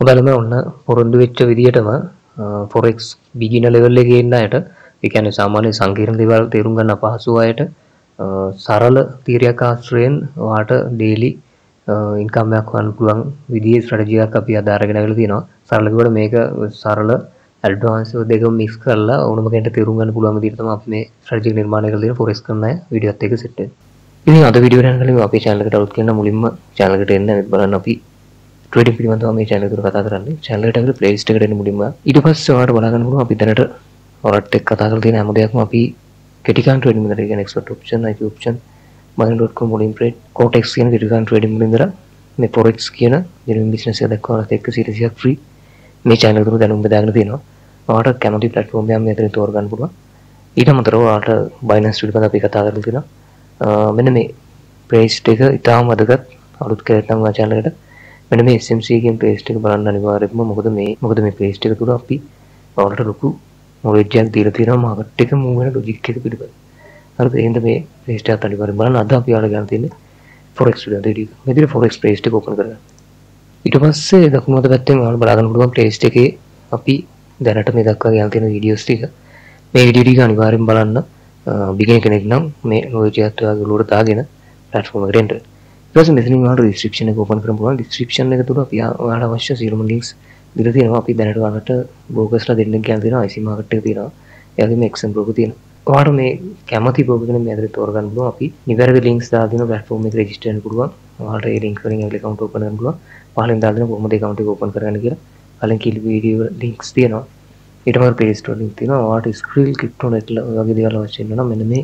මුදල්ම ඔන්න පොරොන්දු වෙච්ච විදිහටම ෆොරෙක්ස් බිගින ලෙවල් එකේ ඉන්න අයට ඒ කියන්නේ සාමාන්‍ය සංකීර්ණ දේවල් තේරුම් ගන්න අපහසු අයට සරල තීරයක් ආශ්‍රයෙන් ඔයාට ඩේලි ඉන්කම් එකක් ගන්න පුළුවන් විදිහේ ස්ට්‍රැටජි එකක් අපි අද අරගෙන ආවිලා තියෙනවා. සරල කිව්වට මේක සරල ඇඩ්වාන්ස් දෙකම මික්ස් කරලා ඕනම කෙනෙක්ට තේරුම් ගන්න පුළුවන් විදිහට තමයි අපි මේ ස්ට්‍රැටජි නිර්මාණය කරලා තියෙන ෆොරෙක්ස් කරන අය වීඩියෝත් එක්ක සෙට් වෙන්නේ. ඉතින් අද වීඩියෝ එක කලින් අපේ channel එකට අවුත් කරන මුලින්ම channel එකට එන්න බලන්න අපි ට්‍රේඩින් පිළිබඳව මේ channel එක කතා කරන්නේ. channel එකට ඇවිල්ලා playlist එකට එන්න මුලින්ම ඊට පස්සේ ඔයාලට බලා ගන්න පුළුවන් අපි දැනට ඔයාලට එක්ක කතා කරලා තියෙන හැම දෙයක්ම අපි කෙටිකාන් ට්‍රේඩින් වලට කියන expert option, IQ option, money.com වලින් trade, Cortex කියන කෙටිකාන් ට්‍රේඩින් වලින් ඉඳලා මේ forex කියන genuine business එක දක්වා ඔයාලට එක්ක series එකක් free මේ channel එකට දැනුම් බෙදාගෙන තියෙනවා. ඔයාලට කැමති platform එකක් මෙතන තෝරගන්න පුළුවන්. ඊට අමතරව ඔයාලට Binance පිළිබඳව අපි කතා කරලා තියෙනවා. මෙන්න මේ ප්‍රේස්ට් එක ඉතාම වැදගත් අලුත් කරට නම් channel එකට මෙන්න මේ SMC එකෙන් පේස්ට් එක බලන්න අනිවාර්යයෙන්ම මොකද මේ මොකද මේ පේස්ට් එක තුල අපි ඔයාලට ලොකු නොලෙජ් එකක් දීලා තියෙනවා මාකට් එක මූව් වෙන ලොජික් එක පිළිබඳ. හරිද? එහෙනම් මේ පේස්ට් එකත් අනිවාර්යයෙන් බලන්න අද අපි ඔයාලට ගන්න තියෙන්නේ forex පිළිබඳ වීඩියෝ. මේ විදිහට forex පේස්ට් එක ඕපන් කරගන්න. ඊට පස්සේ දකුණු අත පැත්තෙන් ඔයාලා බලා ගන්න පුළුවන් පේස්ට් එකේ අපි දැනට මේ දක්වා ගන්න තියෙන වීඩියෝස් ටික. මේ වීඩියෝ ටික අනිවාර්යෙන් බලන්න බිගින කෙනෙක් නම් මේ නොලෙජ් එකත් ඔයාගේ ඔළුවට දාගෙන platform එකට එන්න. ඊට මෙතනින් ඔයාලට ඩිස්ක්‍රිප්ෂන් එක ඕපන් කරන්න පුළුවන්. ඩිස්ක්‍රිප්ෂන් එක තුල අපි ඔයාලට අවශ්‍ය සියලුම ලින්ක්ස් දීලා තියෙනවා. අපි දැනට ඔයාලට බ්‍රෝකර්ස්ලා දෙන්නෙක් කියලා තියෙනවා IC මාකට් එක තියෙනවා. ඒ වගේම XM බ්‍රෝකර් තියෙනවා. ඔයාලට මේ කැමති බ්‍රෝකර් කෙනෙක් මේ අතරේ තෝරගන්න පුළුවන්. අපි නිවැරදි ලින්ක්ස් දාලා දෙන platform එක රෙජිස්ටර් වෙන්න පුළුවන්. ඔයාලට ඒ ලින්ක් වලින් ඒ account open කරන්න පුළුවන්. පහලින් දාලා දෙන කොහොමද account එක open කරගන්න කියලා. පහලින් කිලි වීඩියෝ ලින්ක්ස් තියෙනවා. ඊට පස්සේ play store link තියෙනවා. ඔයාලට skrill crypto net වගේ දේවල් අවශ්‍ය වෙනවා මෙන්න මේ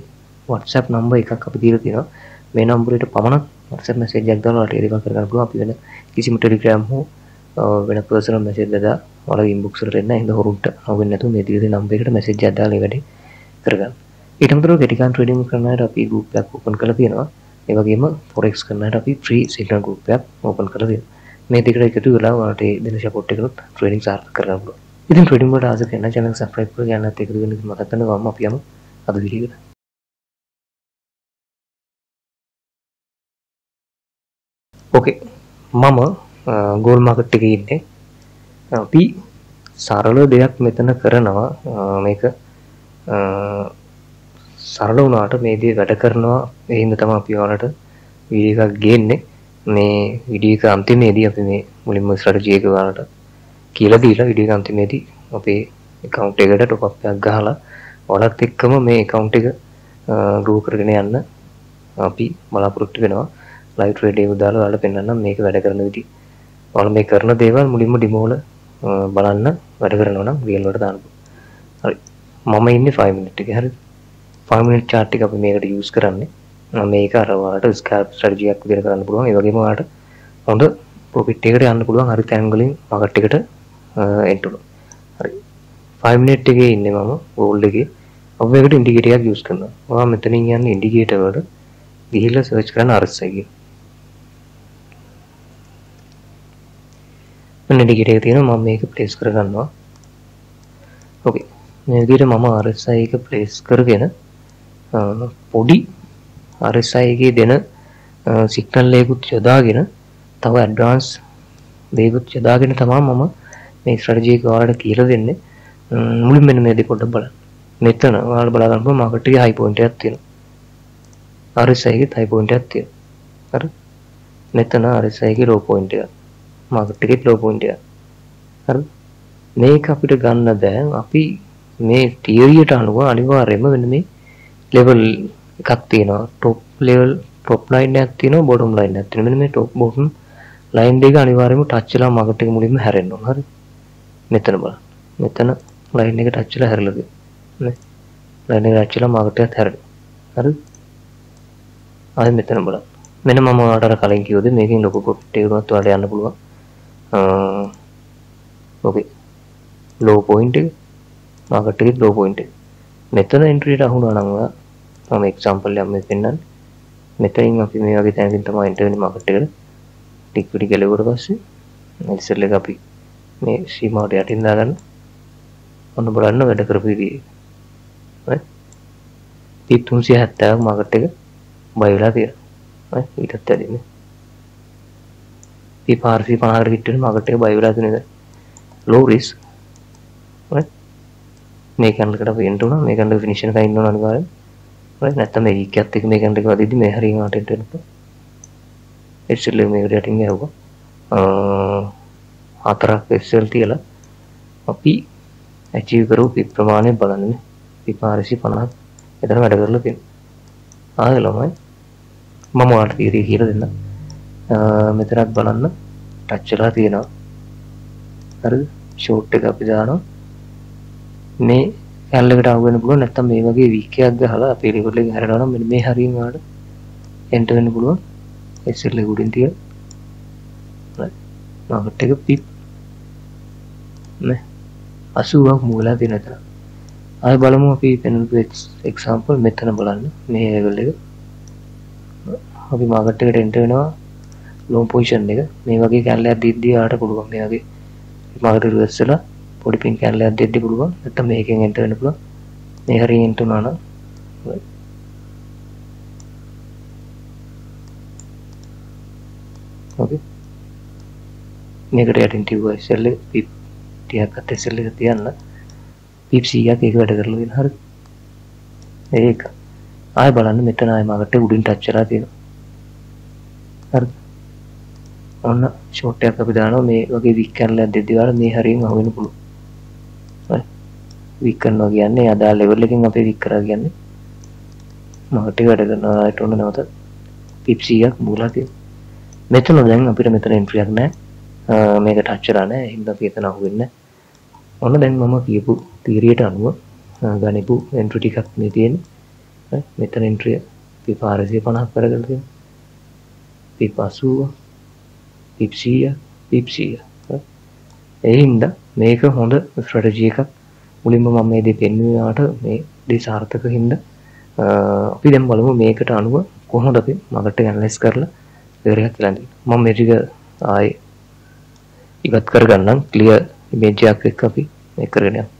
WhatsApp number එකක් අපි දීලා තියෙනවා. මේ නම්බරයට පමණක් WhatsApp message එකක් දාලා ඔයාලට ඒකල් කරගන්න පුළුවන් අපි වෙන කිසිම Telegram හෝ වෙන personal message දාලා ඔයාලගේ inbox වලට එන්න හින්දා හොරුන්ට හොවෙන්නේ නැතුව මේ දීලා තියෙන නම්බර් එකට message එකක් දාලා ඒ වැඩේ කරගන්න. ඊට අමතරව Telegram trading කරන අයට අපි group එකක් open කරලා තියෙනවා. ඒ වගේම forex කරන අයට අපි free signal group එකක් open කරලා තියෙනවා. මේ දෙකට එකතු වෙලා ඔයාලට දෙන support එකකට trading සාර්ථක කරගන්න පුළුවන්. ඉතින් trading වලට ආස කරන channel subscribe කරගන්නත් එකතු වෙන්න මතක් කරනවා අපි යමු අද වීඩියෝ ඕකේ මම ගෝල් මාකට් එකේ ඉන්නේ. අපි සරල දෙයක් මෙතන කරනවා. මේක සරල වුණාට මේ දේ වැඩ කරනවා. ඒ හින්දා තමයි අපි ඔයාලට වීඩියෝ එකක් ගේන්නේ. මේ වීඩියෝ එක අන්තිමේදී අපි මේ මුලින්ම ස්ට්‍රැටජි එක ඔයාලට කියලා දීලා වීඩියෝ එක අන්තිමේදී අපේ account එකට top up එකක් ගහලා ඔයාලත් එක්කම මේ account එක grow කරගෙන යන්න අපි බලාපොරොත්තු වෙනවා. ලයිව් ට්‍රේඩ් එක දාලා ඔයාලට පෙන්වන්නම් මේක වැඩ කරන විදිහ. ඔයාලා මේ කරන දේවල් මුලින්ම ඩිමෝ වල බලන්න වැඩ කරනවා නම් රියල් වලට දාන්න. හරි. මම ඉන්නේ 5 මිනිත් එකේ හරිද? 5 මිනිත් chart එක අපි මේකට යූස් කරන්නේ. මම මේක අර ඔයාලට ස්කැල්ප් ස්ට්‍රැටජි එකක් විදිහට කරන්න පුළුවන්. ඒ වගේම ඔයාලට හොඳ ප්‍රොෆිට් එකකට යන්න පුළුවන් හරි තැන් වලින් මාකට් එකට එන්න පුළුවන්. හරි. 5 මිනිත් එකේ ඉන්නේ මම ගෝල්ඩ් එකේ. අපි මේකට ඉන්ඩිකේටර් එකක් යූස් කරනවා. ඔයා මෙතනින් යන්නේ ඉන්ඩිකේටර් වල ගිහිල්ලා සර්ච් කරන්න RSI එක. ඉන්ඩිකේටර් එක තියෙනවා මම මේක ප්ලේස් කරගන්නවා. ඕකේ මේ විදිහට මම RSI එක ප්ලේස් කරගෙන පොඩි RSI එකේ දෙන සිග්නල් එකකුත් යොදාගෙන තව ඇඩ්වාන්ස් දෙයකුත් යොදාගෙන තමයි මම මේ ස්ට්‍රැටජි එක ඔයාලට කියලා දෙන්නේ. මුලින්ම මෙන්න මේ දේ පොඩ්ඩක් බලන්න. මෙතන ඔයාලට බලා ගන්න පුළුවන් මාකට් එකේ හයි පොයින්ට් එකක් තියෙනවා. RSI එකේ හයි පොයින්ට් එකක් තියෙනවා. හරි? මෙතන RSI එකේ ලෝ පොයින්ට් එකක්. මාකට් එකේ ලෝ පොයින්ට් එක. හරිද? මේක අපිට ගන්න දැන් අපි මේ තියරියට අනුව අනිවාර්යයෙන්ම වෙන මේ ලෙවල් එකක් තියෙනවා. টপ ලෙවල් টপ ලයින් එකක් තියෙනවා, බොටම් ලයින් එකක් තියෙනවා. මෙන්න මේ টপ බොටම් ලයින් දෙක අනිවාර්යයෙන්ම ටච් වෙලා මාකට් එක මුලින්ම හැරෙන්න ඕන. හරි? මෙතන බලන්න. මෙතන ලයින් එක ටච් වෙලා හැරිලාද? නේ? ලයින් එක ටච් වෙලා මාකට් එකත් හැරෙන්න. හරිද? ආයෙ මෙතන බලන්න. මෙන්න මම ඔයාලට කලින් කිව්වද මේකෙන් ලොකු කොපිට් එකකට ඔයාලට යන්න පුළුවන්. ඕකේ ලෝ පොයින්ට් එක මාකට් එකේ ලෝ පොයින්ට් එක මෙතන එන්ට්‍රියට අහුණා නම් ඔයා මම එක්සැම්පල් එකක් මේ පෙන්නන්න මෙතනින් අපි මේ වගේ තැනකින් තමයි එන්ටර් වෙන්නේ මාකට් එකට ලික්විඩි ගැලුවට පස්සේ ඉස්සෙල් එක අපි මේ සීමාවට යටින් දාගන්න ඔන්න බලන්න වැඩ කරපු විදිය හරි පීප් 370ක් මාකට් එක බයි වෙලා තියෙනවා හරි ඊටත් ඇදින්නේ PRC 50කට හිට වෙන මාකට් එක බය වෙලා තියෙන ඉතින් low risk right මේ කැන්ඩල් එකට අපි එන්න උනා මේ කැන්ඩල් ෆිනිෂ් එකක ඉන්න ඕන අනිවාර්යෙන්. right නැත්නම් මේ week එකත් එක්ක මේ කැන්ඩල් එක වදිද්දි මේ හරියම අටෙන්ට් වෙනකොට SL එක මේකට යටින් ගැහුවා. හතරක් SL තියලා අපි ඇචීව් කරපු පිප් ප්‍රමාණය බලන්න පිප් 450ක් එතන වැඩ කරලා තියෙනවා. ආයෙ ළමයි මම ඔයාලට තීරිය කියලා දෙන්නම්. මෙතනත් බලන්න. ටච් වෙලා තියෙනවා. හරිද? ෂෝට් එක අපි දානවා. මේ කැල්ලකට අහුවෙන්න පුළුවන් නැත්නම් මේ වගේ වීක් එකක් ගහලා අපේ ලෙවල් එක හැරෙනවා නම් මෙන්න මේ හරියම ඔයාලට එන්ටර් වෙන්න පුළුවන්. SL එක උඩින් තියලා. මාකට් එක පිප් නේ? 80ක් මූලලා තියෙන තැන ආයෙ බලමු අපි පෙන්වපු එක්සැම්පල් මෙතන බලන්න. මේ ලෙවල් එක. අපි මාකට් එකට එන්ටර් වෙනවා. ලෝන් පොසිෂන් එක. මේ වගේ කැලලයක් දීද්දී ආට පුළුවන්. මේ වගේ මාකට් රිවර්ස් වෙලා පොඩි පින් කැලලයක් දෙද්දී පුළුවන්. නැත්නම් මේකෙන් එන්ටර් වෙන්න පුළුවන්. මේ හරියෙන් එන්ටර් වුණා නම් ඕකේ මේකට යටින් ටිව්වා සෙල් එක. පිප් ටිකක් අත් සෙල් එක තියන්න. පිප් 100ක් ඒක වැඩ කරලා දෙන හරි. ඒක. ආයෙ බලන්න මෙතන ආයෙ මාකට උඩින් ටච් වෙලා තියෙනවා. හරි. ඔන්න ෂෝට් එකක් අපි දානවා. මේ වගේ වික් කරලා දෙද්දි වල මේ හරියෙන් අහු වෙන පුළුවන්. හරි. වික් කරනවා කියන්නේ අදාළ ලෙවල් එකකින් අපි වික් කරා කියන්නේ. මාකට වැඩ කරනවා? ආයෙත් ඔන්න නැවත පිප් 100ක් මූලා තියෙනවා. මෙතන දැන් අපිට මෙතන එන්ට්‍රියක් නැහැ. මේක ටච් කරලා නැහැ. හින්දා අපි එතන අහුවෙන්නේ ඔන්න දැන් මම කියපු තීරියට අනුව ගනිපු එන්ට්‍රි ටිකක් මේ තියෙන්නේ. මෙතන එන්ට්‍රිය පිප 450ක් කරගලා තියෙනවා. පිප 80 පිප් 100 පිප් 100 ඒ හින්දා මේක හොඳ ස්ට්‍රැටජි එකක්. මුලින්ම මම මේ දේ පෙන්වුවාට මේ දේ සාර්ථක හින්දා අපි දැන් බලමු මේකට අනුව කොහොමද අපි මාකට් එක ඇනලයිස් කරලා ඉවරයක් කියලා මම මේ ටික ආයේ ඉවත් කරගන්නම්. ක්ලියර් ඉමේජ් එකක් එක්ක අපි මේක කරගෙන යමු.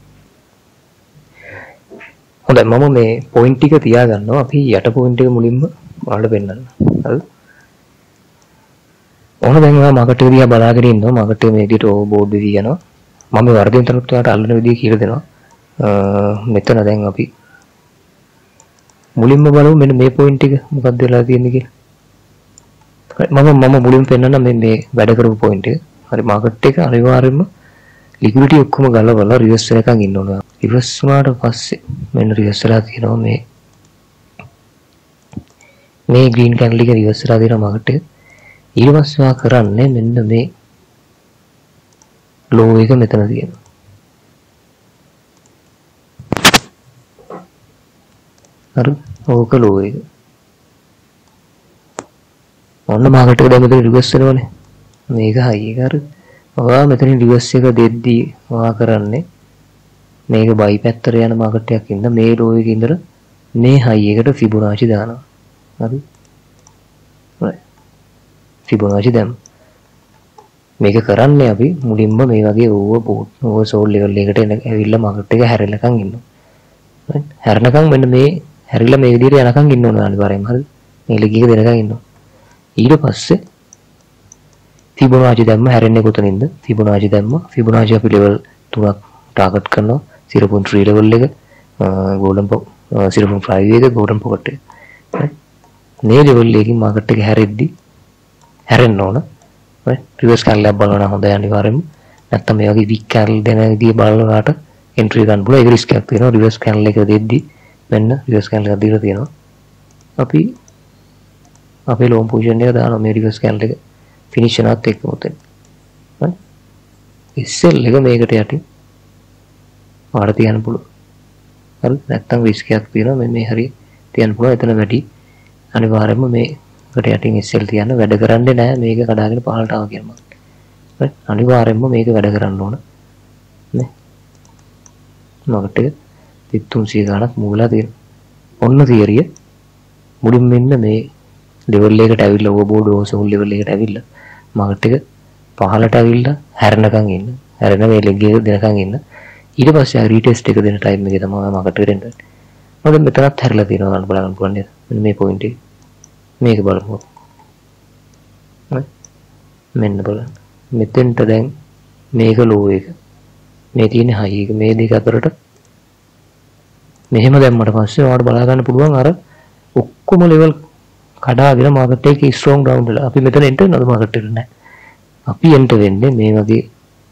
හොඳයි මම මේ පොයින්ට් ටික තියාගන්නවා. අපි යට පොයින්ට් එක මුලින්ම ඔයාලට පෙන්නන්න හරිද ඕන දැන් ඔයා මාකට් එක දිහා බලාගෙන ඉන්නවා මාකට් එක මේ විදිහට ඕවර් බෝඩ් එකේ යනවා මම වර්ධින තරත් ඔයාලට අල්ලන විදිහ කියලා දෙනවා මෙතන දැන් අපි මුලින්ම බලමු මෙන්න මේ පොයින්ට් එක මොකක්ද වෙලා තියෙන්නේ කියලා මම මම මුලින් පෙන්වන්න මේ මේ වැඩ කරපු පොයින්ට් එක. හරි මාකට් එක අනිවාර්යයෙන්ම ලික්විඩිටි ඔක්කොම ගලවලා රිවර්ස් වෙනකන් ඉන්න ඕන. රිවර්ස් වුණාට පස්සේ මෙන්න රිවර්ස් වෙලා තියෙනවා මේ මේ ග්‍රීන් කැන්ඩල් එක රිවර්ස් වෙලා තියෙනවා මාකට් එක. ඊට පස්සේ වා කරන්නේ මෙන්න මේ ලෝ එක මෙතන තියෙනවා. හරි ඕක ලෝ එක. ඔන්න මාකට් එක දැන් මෙතන රිවර්ස් වෙනවනේ. මේක හයි එක හරි. ඔයා මෙතන රිවර්ස් එක දෙද්දී ඔයා කරන්නේ මේක බයි පැත්තට යන මාකට් එකක් ඉඳලා මේ රෝ එකේ ඉඳලා මේ හයි එකට ෆිබොනාචි දානවා. හරි. right. ෆිබොනාචි දැම්ම. මේක කරන්නේ අපි මුලින්ම මේ වගේ ඕව බෝඩ් ඕව සෝල් ලෙවල් එකට එන ඇවිල්ලා මාකට් එක හැරෙනකන් ඉන්නවා. right. හැරෙනකන් මෙන්න මේ හැරිලා මේ විදිහට යනකන් ඉන්න ඕන අනිවාර්යයෙන්ම හරි. මේ ලිග් එක දෙනකන් ඉන්නවා. ඊට පස්සේ ෆිබොනාචි දැම්ම හැරෙන්නේ කොතනින්ද ෆිබොනාචි දැම්ම ෆිබොනාචි අපි ලෙවල් 3ක් ටාගට් කරනවා 0.3 ලෙවල් එක ගෝල්ඩන් 0.5 එක ගෝල්ඩන් පොකට් එක මේ ලෙවල් එකකින් මාකට් එක හැරෙද්දි හැරෙන්න ඕන. රිවර්ස් කැන්ඩල් එකක් බලනවා හොඳයි අනිවාර්යයෙන්ම නැත්තම් මේ වගේ වික් කැන්ඩල් දෙන විදිය බලනවාට එන්ට්‍රි ගන්න පුළුවන්. ඒක රිස්ක් එකක් තියෙනවා. රිවර්ස් කැන්ඩල් එක දෙද්දි මෙන්න රිවර්ස් කැන්ඩල් එකක් දීලා තියෙනවා. අපි අපේ ලෝන් පොසිෂන් එක දානවා. මේ රිවර්ස් කැන්ඩල් එක ෆිනිෂ් වෙනවත් එක්ක උතෙන්. හරි? ඉස්සෙල් එක මේකට යටින් ඔයාලට තියන්න පුළුවන්. හරි? නැත්තම් රිස්ක් එකක් තියෙනවා. මේ මේ හරිය තියන්න පුළුවන්. එතන වැඩි අනිවාර්යයෙන්ම මේකට යටින් ඉස්සෙල් තියන්න වැඩ කරන්නේ නැහැ මේක කඩාගෙන පහළට ආවා කියලා මම හරි අනිවාර්යයෙන්ම මේක වැඩ කරන්න ඕන නේ මකට එක 300 ගණක් මූලා තියෙනවා ඔන්න තියරිය මුලින් මෙන්න මේ ලෙවල් එකට ඇවිල්ලා ඕවර්බෝඩ් ඕසෝල් ලෙවල් එකට ඇවිල්ලා මාකට් එක පහළට ඇවිල්ලා හැරෙනකන් ඉන්න. හැරෙන මේ ලෙග් එක දෙනකන් ඉන්න. ඊට පස්සේ ආ රීටෙස්ට් එක දෙන ටයිම් එකේ තමයි මාකට් එකට එන්නේ. මොකද මෙතනත් හැරිලා තියෙනවා ගන්න බලන්න පුළුවන් නේද? මෙන්න මේ පොයින්ට් එක. මේක බලමු. මෙන්න බලන්න. මෙතෙන්ට දැන් මේක ලෝ එක. මේ තියෙන හයි එක. මේ දෙක අතරට මෙහෙම දැම්මට පස්සේ ඔයාලට බලා ගන්න පුළුවන් අර ඔක්කොම ලෙවල් කඩාගෙන මාකට් එකේ ස්ට්‍රෝං ඩවුන් වෙලා. අපි මෙතන එන්ටර් නේද මාකට් එකට නෑ. අපි එන්ටර් වෙන්නේ මේ වගේ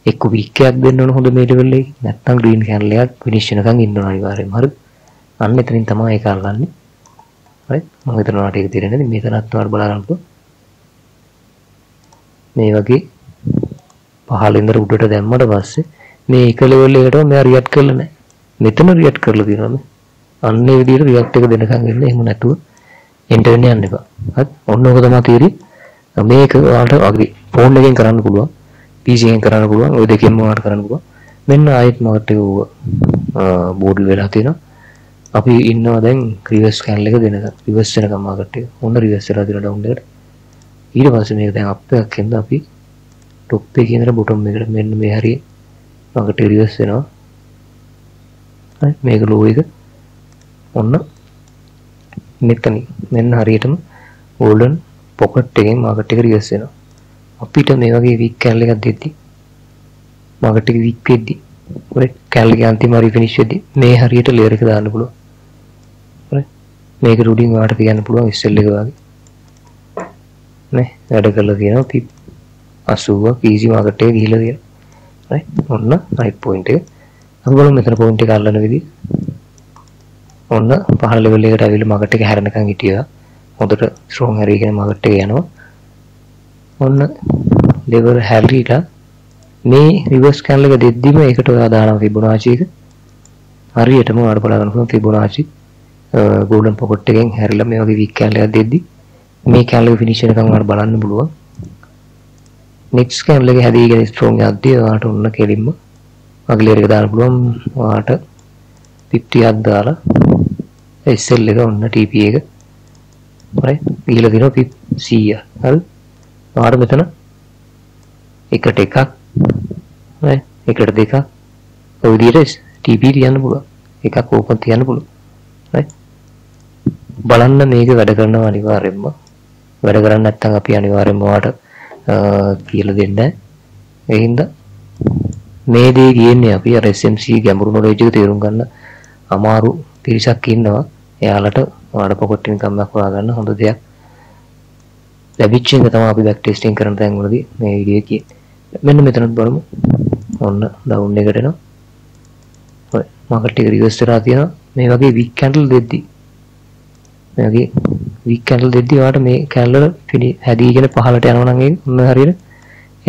එක්ක වීක් එකක් දෙන්න ඕන හොඳ මේ ලෙවල් එකේ. නැත්නම් ග්‍රීන් කැන්ඩල් එකක් ෆිනිෂ් වෙනකන් ඉන්න ඕන අනිවාර්යයෙන්ම. හරිද? අන්න එතනින් තමයි ඒක අල්ලන්නේ. හරි මම හිතනවා ඒක තේරෙන්නේ මේක නත් ඔයාලට බලා ගන්නකො මේ වගේ පහළ ඉඳලා උඩට දැම්මට පස්සේ මේ එක ලෙවල් එකටම මෙයා රියැක්ට් කරලා නැහැ. මෙතන රියැක්ට් කරලා තියෙනවා මේ. අන්න ඒ විදිහට රියැක්ට් එක දෙනකන් ඉන්න එහෙම නැතුව එන්ටර් වෙන්න යන්න එපා. හරි. ඔන්න ඔක තමයි තීරි. මේක ඔයාලට අග්‍රි ෆෝන් එකෙන් කරන්න පුළුවන්. PC එකෙන් කරන්න පුළුවන්. ওই දෙකෙන්ම ඔයාලට කරන්න පුළුවන්. මෙන්න ආයෙත් මාකට් එක බෝඩල් වෙලා තියෙනවා. අපි ඉන්නවා දැන් රිවර්ස් කැනල් එක දෙනකන්. රිවර්ස් වෙනකම් මාකට් එක. ඔන්න රිවර්ස් වෙලා තියෙන ඩවුන් එකට. ඊට පස්සේ මේක දැන් අප් එකක් එන්න අපි ටොප් එකේ ඉඳලා බොටම් එකට මෙන්න මේ හරිය මකට රිවර්ස් වෙනවා හරි මේක ලෝ එක ඔන්න මෙතන මෙන්න හරියටම ගෝල්ඩන් පොකට් එකෙන් මාකට් එක රිවර්ස් වෙනවා අපිට මේ වගේ වීක් කැනල් එකක් දෙද්දි මාකට් එක වීක් වෙද්දි ඔය කැනල් එක අන්තිම හරි ෆිනිෂ් වෙද්දි මේ හරියට ලේයර් එක දාන්න පුළුවන් හරි මේක රුඩින් ඔයාලට කියන්න පුළුවන් ඉස්සෙල් එක වගේ. නේ? වැඩ කරලා තියෙනවා පිප් 80 පීසි මාකට් එකේ ගිහිල්ලා තියෙනවා. right ඔන්න right point එක. අපි බලමු මෙතන point එක අල්ලන විදිහ. ඔන්න පහළ ලෙවල් එකට අවිල මාකට් එක හැරෙනකන් හිටියා. හොඳට ස්ට්‍රෝං හැරීගෙන මාකට් එක යනවා. ඔන්න ලෙවල් හැරීලා මේ රිවර්ස් කැනල් එක දෙද්දිම ඒකට ඔයා දානවා ෆිබොනාචි එක. හරියටම ඔයාලට බලන්න පුළුවන් ෆිබොනාචි ගෝල්ඩන් පොකට් එකෙන් හැරිලා මේ වගේ වීක් කැනල් එකක් දෙද්දි මේ කැනල් එක ෆිනිෂ් වෙනකන් ඔයාලට බලන්න පුළුවන්. නෙක්ස් කැනල් එක හැදීගෙන ස්ට්‍රෝං යද්දී ඔයාලට ඔන්න කෙලින්ම අග්ලියර් එක දාන්න පුළුවන්. ඔයාලට 50ක් දාලා SL එක ඔන්න TP එක. හරි? ගිහලා දිනවා 100 හරි? ඔයාලට මෙතන එකට එකක්. හරි? එකට දෙකක්. ඔය විදිහට TP තියන්න පුළුවන්. එකක් ඕපන් තියන්න පුළුවන්. හරි බලන්න මේක වැඩ කරනවා අනිවාර්යෙන්ම. වැඩ කරන්නේ නැත්නම් අපි අනිවාර්යෙන්ම ඔයාලට කියලා දෙන්න. ඒ හින්දා මේ දේ කියන්නේ අපි අර SMC ගැඹුරු නොලෙජ් එක තේරුම් ගන්න අමාරු පිරිසක් ඉන්නවා. එයාලට ඔයාලට පොකට් ඉන්කම් එකක් හොයාගන්න හොඳ දෙයක්. ලැබිච්ච එක තමයි අපි බෑක් ටෙස්ටිං කරන තැන් වලදී මේ වීඩියෝ එකේ මෙන්න මෙතනත් බලමු. ඔන්න ඩවුන් එකට එනවා ඔය මාකට් එක රිවර්ස් වෙලා තියෙනවා. මේ වගේ වික් කැන්ඩල් දෙද්දි මේ වගේ වික් කැන්ඩල් දෙද්දි ඔයාලට මේ කැන්ඩල් පිනි හැදීගෙන පහළට යනවා නම් ඒක ඔන්න හරියට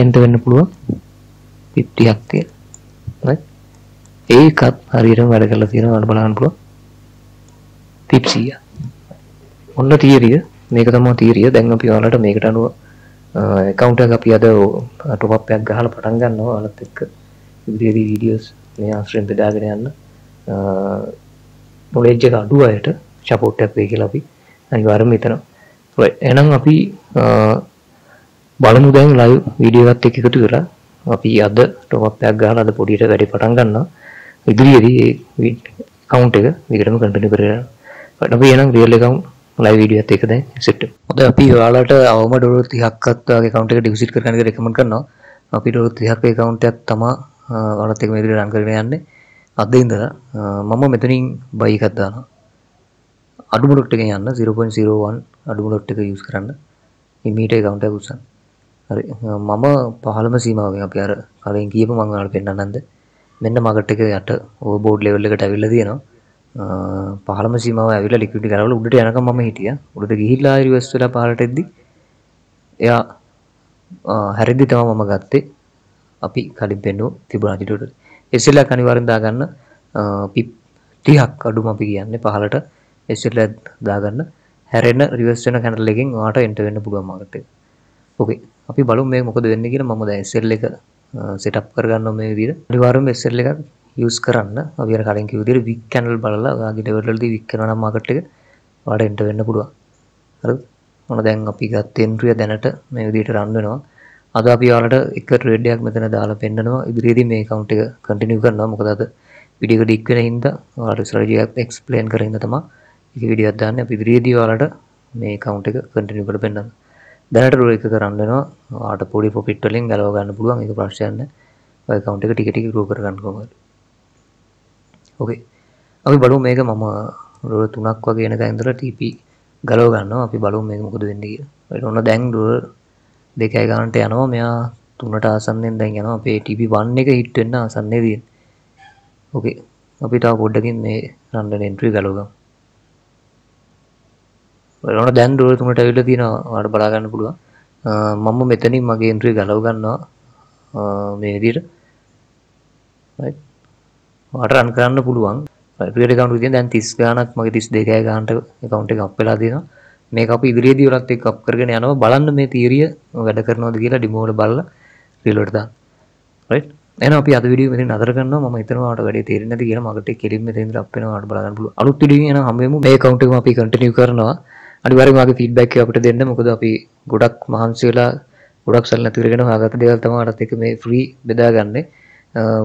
එන්ට වෙන්න පුළුවන්? 50ක් තියෙන. right ඒකත් හරියටම වැඩ කරලා තියෙනවා. ඔයාලට බලන්න පුළුවන්. 500 ඔන්න තීරිය මේක තමයි තීරිය දැන් අපි ඔයාලට මේකට අනුව account එක අපි අද top up එකක් ගහලා පටන් ගන්නවා. ඔයාලත් එක්ක ඉදිරියේදී වීඩියෝස් මේ ආශ්‍රයෙන් බෙදාගෙන යන්න. knowledge එක අඩු අයට support එකක් වෙයි කියලා අපි අනිවාර්යයෙන්ම හිතනවා. right එහෙනම් අපි බලමු දැන් live වීඩියෝ එකත් එක්ක එකතු වෙලා අපි අද top up එකක් ගහලා අද පොඩියට වැඩි පටන් ගන්නවා. ඉදිරියේදී ඒ account එක විතරම continue කරගෙන අපි එහෙනම් real account ලයිව් වීඩියෝ එකත් එක දැන් සෙට් හොඳයි අපි ඔයාලට අවම ඩොලර් 30ක්වත් වගේ account එක ඩිපොසිට් කරගන්න එක රෙකමන්ඩ් කරනවා. අපි ඩොලර් 30ක් account එකක් තමයි ඔයාලත් එක්ක මේ විදිහට රන් කරගෙන යන්නේ. අද ඉඳලා මම මෙතනින් බයි එකක් දානවා අඩුම ලොට් එකෙන් යන්න 0.01 අඩුම ලොට් එක යූස් කරන්න ඉමීට account එක උස්සන්න හරි මම පහළම සීමාවෙන් අපි අර කලින් කියපු මම ඔයාලට පෙන්නන්නම්ද මෙන්න මාකට් එක යට ඕවර් බෝඩ් ලෙවල් එකට ඇවිල්ලා තියෙනවා පහළම සීමාව ඇවිල්ලා ලික්විඩිටි කරවල උඩට යනකම් මම හිටියා. උඩට ගිහිල්ලා රිවර්ස් වෙලා පහළට එද්දි එයා හැරෙද්දි තමයි මම ගත්තේ. අපි කලින් පෙන්නුව තිබුණා ඊට. SL එක අනිවාර්යෙන් දාගන්න පිප් 30ක් අඩුම අපි කියන්නේ පහළට SL එක දාගන්න හැරෙන රිවර්ස් වෙන කැනල් එකෙන් ඔයාට එන්ටර් වෙන්න පුළුවන් මාකට් එක. ඕකේ. අපි බලමු මේක මොකද වෙන්නේ කියලා මම දැන් SL එක සෙටප් කරගන්නවා මේ විදිහට. අනිවාර්යෙන්ම SL එකක් යස් කරන්න අපි අර කලින් කිව්ව විදිහට වික් කැනල් බලලා ඔයාගේ ලෙවල් වලදී වික් කරනවා නම් මාකට් එක ඔයාලට එන්ටර් වෙන්න පුළුවන්. හරිද? මොන දැන් අපි ගත්ත එන්ට්‍රිය දැනට මේ විදිහට රන් වෙනවා. අද අපි ඔයාලට එක ට්‍රේඩ් එකක් මෙතන දාලා පෙන්නනවා. ඉදිරියේදී මේ account එක කන්ටිනියු කරනවා. මොකද අද වීඩියෝ එක ඩික් වෙන හින්දා ඔයාලට ස්ට්‍රැටජි එකක් එක්ස්ප්ලেইন කරන හින්දා තමයි මේක වීඩියෝ එකක් දාන්නේ. අපි ඉදිරියේදී ඔයාලට මේ account එක කන්ටිනියු කරලා පෙන්නනවා. දැනට රුව එක කරන්න වෙනවා. ආට පොඩි පොපිට් වලින් ගලව ගන්න පුළුවන්. ඒක ප්‍රශ්නයක් නැහැ ඔය account එක ටික ටික grow කර ගන්න කොහොමද? ඕකේ අපි බලමු මේක මම රුව තුනක් වගේ එනකන් ඉඳලා TP ගලව ගන්නවා. අපි බලමු මේක මොකද වෙන්නේ කියලා. ඔන්න දැන් රුව දෙකයි ගන්නට යනවා. මෙයා තුනට ආසන්නෙන් දැන් යනවා. අපේ TP1 එක හිට වෙන්න ආසන්නේ තියෙන්නේ ඕකේ අපි තව පොඩ්ඩකින් මේ රන්ඩන් එන්ට්‍රි ගලවගමු. ඔයාලට දැන් ඩෝර් තුනට ඇවිල්ලා තියෙනවා. ඔයාලට බලා ගන්න පුළුවන්. මම මෙතනින් මගේ එන්ට්‍රි ගලව ගන්නවා. මේ විදිහට right? ඔයාලට රන් කරන්න පුළුවන්. රියල් account එකේ දැන් 30 ගාණක් මගේ 32 ගාණට account එක අප් වෙලා තියෙනවා. මේක අපි ඉදිරියේදී වලත් එක්ක අප් කරගෙන යනවා. බලන්න මේ තියරිය වැඩ කරනවද කියලා ඩිමෝ වල බලලා රියල් වලට දාන්න. right? එහෙනම් අපි අද වීඩියෝ මෙතන නතර කරනවා. මම හිතනවා ඔයාලට වැඩේ තේරෙන්නේ නැති කියලා. මගට කෙලින් මෙතන ඉඳලා අප් වෙනවා. ඔයාලට බලා ගන්න පුළුවන්. අලුත් වීඩියෝ එක එන හැම වෙලේම මේ account එකම අපි කන්ටිනියු කරනවා. අනිවාර්යෙන් ඔයාගේ ෆීඩ්බැක් එක අපිට දෙන්න. මොකද අපි ගොඩක් මහන්සි වෙලා ගොඩක් සල් නැති කරගෙන හොයාගත්ත දේවල් තමයි ඔයාලත් එක්ක මේ ෆ්‍රී බෙදාගන්නේ.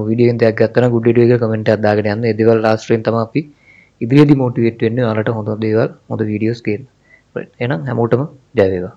වීඩියෝ එකෙන් දෙයක් ගත්තා නම් ගුඩ් වීඩියෝ එක කමෙන්ට් එකක් දාගෙන යන්න. ඒ දේවල් ලාස්ට් ට්‍රේන් තමයි අපි ඉදිරියේදී මොටිවේට් වෙන්නේ ඔයාලට හොඳ දේවල් හොඳ වීඩියෝස් ගේන්න. එහෙනම් හැමෝටම ජය වේවා.